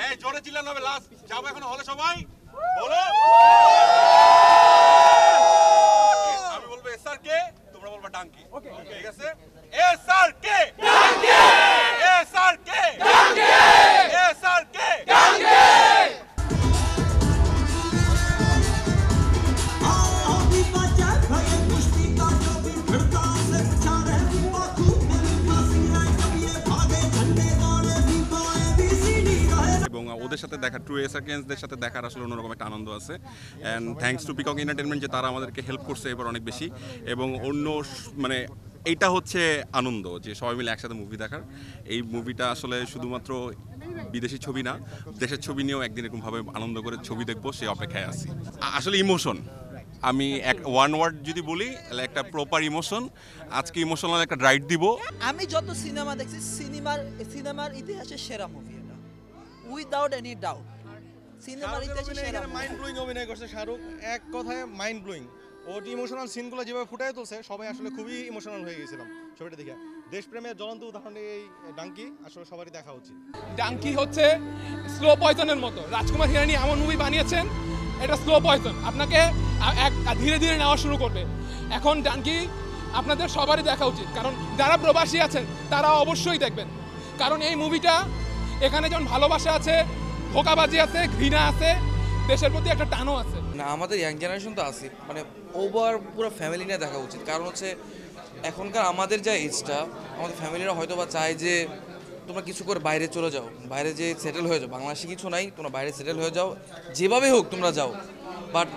এই জোরে চিল্লানো হবে লাস্ট। যাব এখন হলে সবাই। বলো। ওদের সাথে দেখা ট্রু এসাকেন্সদের সাথে দেখার আসলে অন্যরকম একটা আনন্দ আছে। And thanks to Peacock entertainment যে তারা আমাদেরকে হেল্প করছে এবার অনেক বেশি। এবং অন্য মানে এইটা হচ্ছে আনন্দ যে সবাই মিলে একসাথে মুভি দেখার। এই মুভিটা আসলে শুধুমাত্র বিদেশি ছবি না, দেশের ছবি নিয়েও একদিন এরকমভাবে আনন্দ করে ছবি দেখব সেই অপেক্ষায় আছি। আসলে ইমোশন আমি এক ওয়ান ওয়ার্ড যদি বলি, তাহলে একটা প্রপার ইমোশন আজকে ইমোশনাল একটা রাইড দিব। আমি যত সিনেমা দেখছি সিনেমার সিনেমার ইতিহাসে সেরা মুভি উইদাউট এনি ডাউট সিনেমার ইতিহাসে সেরা। মাইন্ড ব্লোয়িং অভিনয় করছে শাহরুখ এক কথায় মাইন্ড ব্লোয়িং ওর ইমোশনাল সিনগুলো যেভাবে ফুটাই তুলছে সবাই আসলে খুবই ইমোশনাল হয়ে গেছিলাম ছবিটা দেখে। দেশপ্রেমের জ্বলন্ত উদাহরণ এই ডাঙ্কি আসলে সবারই দেখা উচিত। ডাঙ্কি হচ্ছে স্লো পয়জনের মতো। রাজকুমার হিরানি এমন মুভি বানিয়েছেন এটা স্লো পয়জন আপনাকে এক ধীরে ধীরে নেওয়া শুরু করবে। এখন ডাঙ্কি আপনাদের সবারই দেখা উচিত। কারণ যারা প্রবাসী আছেন তারা অবশ্যই দেখবেন। কারণ এই মুভিটা এখানে যেমন ভালোবাসা আছে, ধোকাবাজি আছে, ঘৃণা আছে, দেশের প্রতি একটা টানও আছে। না, আমাদের ইয়াং জেনারেশন তো আছে মানে ওভার পুরো ফ্যামিলি নিয়ে দেখা উচিত। কারণ হচ্ছে, এখনকার আমাদের যা এজটা আমাদের ফ্যামিলিরা হয়তো বা চায় যে, তোমরা কিছু করে বাইরে চলে যাও। বাইরে যে সেটেল হয়ে যাও। বাংলাদেশে কিছু নাই, তোমরা বাইরে সেটেল হয়ে যাও। যেভাবে হোক তোমরা যাও। বাট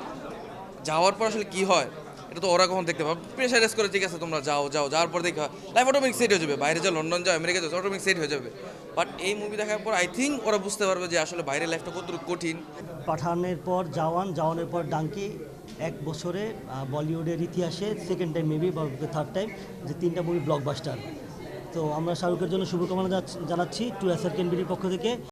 যাওয়ার পর আসলে কী হয়? এটা তো ওরা কখন দেখতে পাবে? প্রেশারাইজ করে, ঠিক আছে, তোমরা যাও যাও, যাওয়ার পর দেখা লাইফ অটোমেটিক সেট হয়ে যাবে। বাইরে যাও লন্ডন যাও আমেরিকা যাও অটোমেটিক সেট হয়ে যাবে। বাট এই মুভি দেখার পর আই থিঙ্ক ওরা বুঝতে পারবে যে আসলে বাইরের লাইফটা কতটুকু কঠিন। পাঠানের পর জওয়ান, জওয়ানের পর ডাঙ্কি। এক বছরে বলিউডের ইতিহাসে সেকেন্ড টাইম মেবি বা থার্ড টাইম যে তিনটা মুভি ব্লকবাস্টার তো আমরা শাহরুখের জন্য শুভকামনা জানাচ্ছি- টু এস আর পক্ষ থেকে।